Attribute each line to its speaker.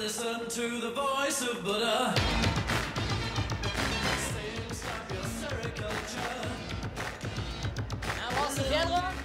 Speaker 1: listen to the voice of Buddha. Seems like your sericulture.
Speaker 2: Ja, brauchst du?